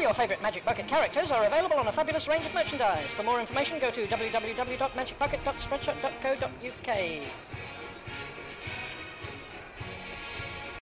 All your favourite Magic Bucket characters are available on a fabulous range of merchandise. For more information, go to www.magicbucket.spreadshirt.co.uk.